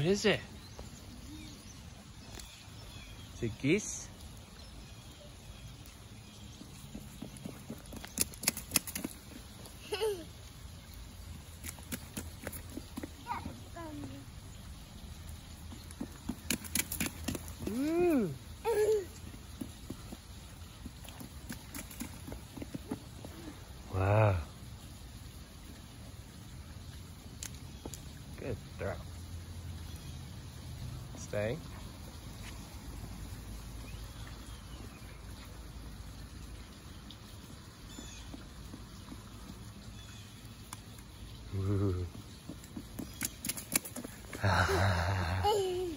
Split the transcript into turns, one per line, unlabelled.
What is it? Is it geese? Ooh. Wow. Good throw stay. Ooh.